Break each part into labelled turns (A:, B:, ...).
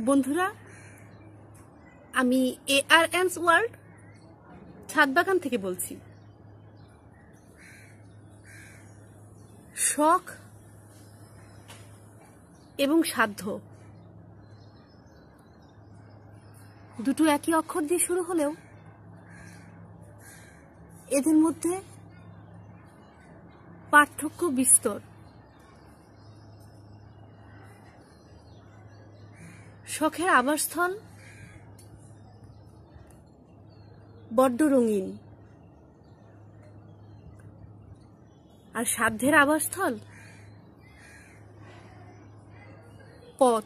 A: বন্ধুরা, আমি এ আর এনস ওয়ার্ল্ড ছাদবাগান থেকে বলছি। শখ এবং সাধ্য। দুটো একই অক্ষর দিয়ে শুরু হলেও এদের মধ্যে পার্থক্য বিস্তর। শখের আবাসস্থল? বড্ড রঙিন। আর সাধ্যের আবাসস্থল? পথ।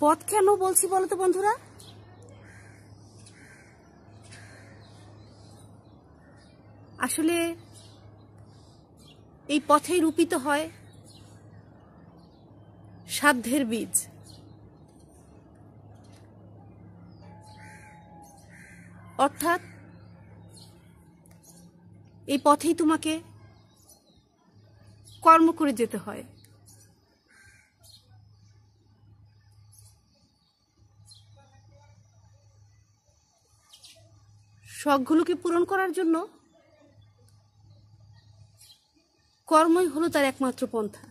A: পথ কেন বলছি বলতো বন্ধুরা? আসলে এই পথেই রূপিত হয় সাধ্যের বীজ। অর্থাৎ, এই পথেই তোমাকে কর্ম করে যেতে হয়। শখগুলোকে পূরণ করার জন্য কর্মই হলো তার একমাত্র পন্থা।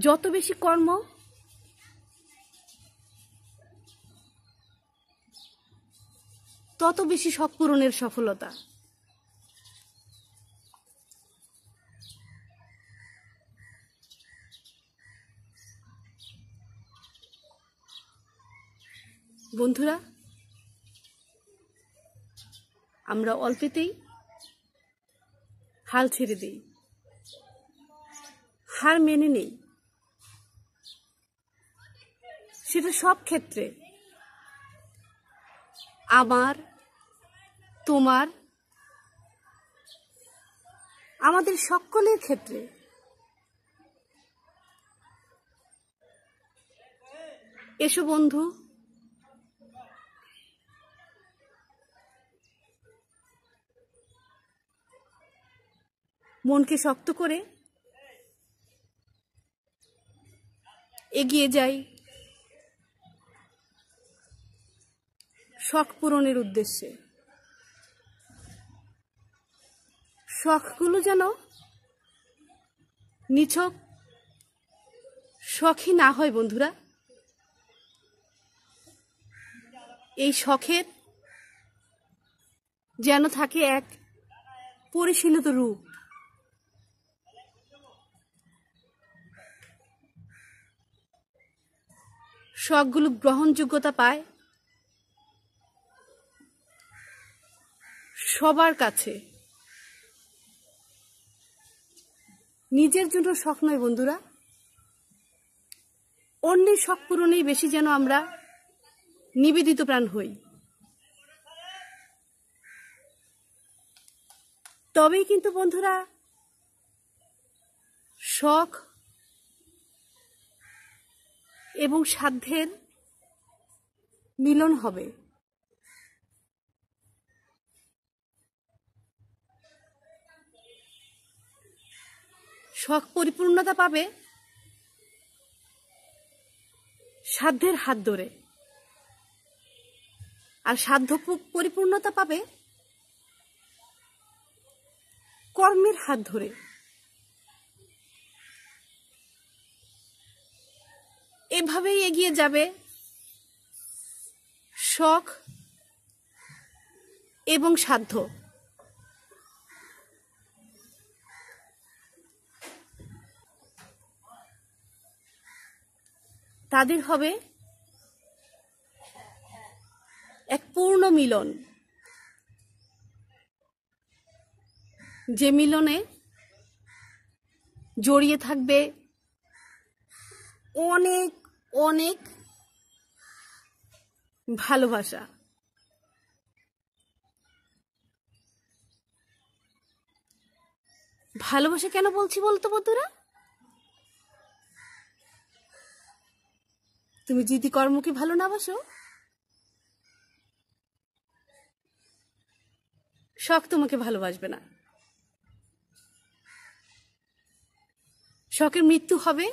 A: যত বেশি কর্ম, তত বেশি শখ পূরণের সফলতা। বন্ধুরা, আমরা অল্পেতেই হাল ছেড়ে দিই। হার মেনে নেই। সেটা সব ক্ষেত্রে। আমার, তোমার, আমাদের সকলের ক্ষেত্রে। এসো বন্ধু। মনকে শক্ত করে এগিয়ে যাই। শখ পূরণের উদ্দেশ্যে। শখগুলো যেন নিছক, শখই না হয় বন্ধুরা, এই শখের যেন থাকে এক পরিশীলিত রূপ। শখগুলো গ্রহণযোগ্যতা পায় সবার কাছে। নিজের জন্য শখ নয় বন্ধুরা। অন্যের শখ পূরণেই বেশি যেন আমরা নিবেদিত প্রাণ হই। তবেই কিন্তু বন্ধুরা, শখ এবং সাধ্যের মিলন হবে। শখ পরিপূর্ণতা পাবে সাধ্যের হাত ধরে। আর সাধ্য পরিপূর্ণতা পাবে কর্মের হাত ধরে। এভাবেই এগিয়ে যাবে শখ এবং সাধ্য। তাদের হবে এক পূর্ণ মিলন। যে মিলনে জড়িয়ে থাকবে অনেক অনেক ভালোবাসা। ভালোবাসা কেন বলছি বলতো বন্ধুরা? তুমি যদি কর্মকে ভালো না বাসো। শখ তোমাকে ভালোবাসবে না। শখের মৃত্যু হবে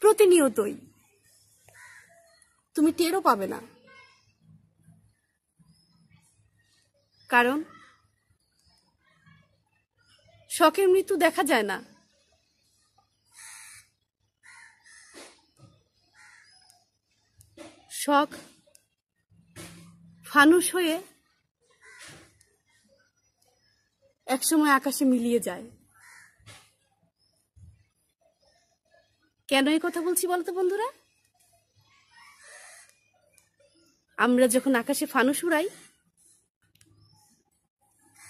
A: প্রতিনিয়তই। তুমি টেরও পাবে না। কারণ শখের মৃত্যু দেখা যায় না। শখ ফানুস হয়ে একসময় আকাশে মিলিয়ে যায়। কেন এই কথা বলছি বলতো বন্ধুরা? আমরা যখন আকাশে ফানুস উড়াই,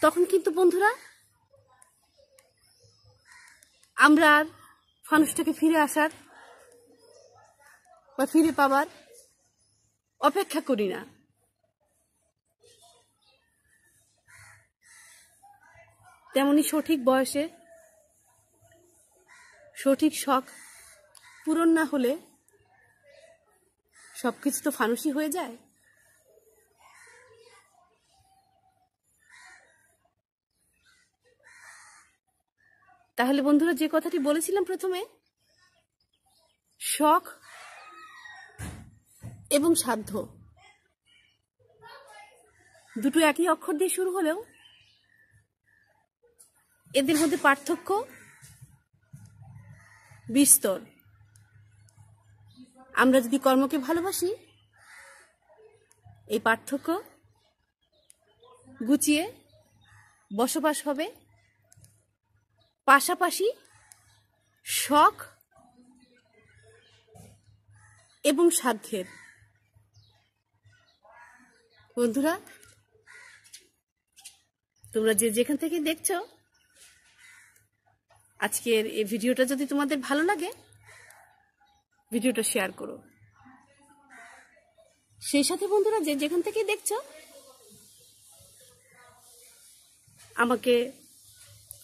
A: তখন কিন্তু বন্ধুরা, আমরা আর ফানুসটাকে ফিরে আসার বা ফিরে পাবার অপেক্ষা করি না। তেমনি সঠিক বয়সে, সঠিক শখ পূরণ না হলে সবকিছু তো ফানুসি হয়ে যায়। তাহলে বন্ধুরা যে কথাটি বলেছিলাম প্রথমে, শখ এবং সাধ্য। দুটো একই অক্ষর দিয়ে শুরু হলেও এদের মধ্যে পার্থক্য বিস্তর। আমরা যদি কর্মকে ভালোবাসি, এই পার্থক্য গুছিয়ে বসবাস হবে। পাশাপাশি শখ এবং সাধ্যের। বন্ধুরা, তোমরা যে যেখান থেকে দেখছ, আজকের এই ভিডিওটা যদি তোমাদের ভালো লাগে, ভিডিওটা শেয়ার করো। সেই সাথে বন্ধুরা, যে যেখান থেকে দেখছ, আমাকে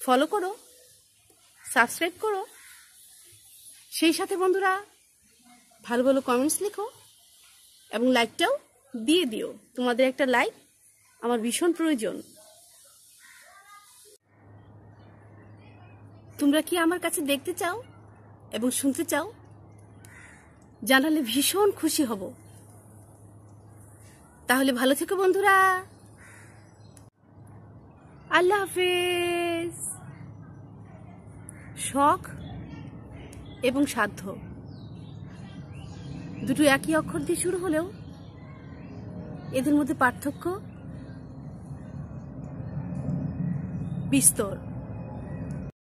A: ফলো করো সাবস্ক্রাইব করো। সেই সাথে বন্ধুরা, ভালো ভালো কমেন্টস লিখো এবং লাইকটাও দিয়ে দিও। তোমাদের একটা লাইক আমার ভীষণ প্রয়োজন। তোমরা কি আমার কাছে দেখতে চাও এবং শুনতে চাও? জানালে ভীষণ খুশি হব। তাহলে ভালো থেকো বন্ধুরা। আল্লাহ হাফেজ। শখ এবং সাধ্য। দুটো একই অক্ষর দিয়ে শুরু হলেও এদের মধ্যে পার্থক্য? বিস্তর।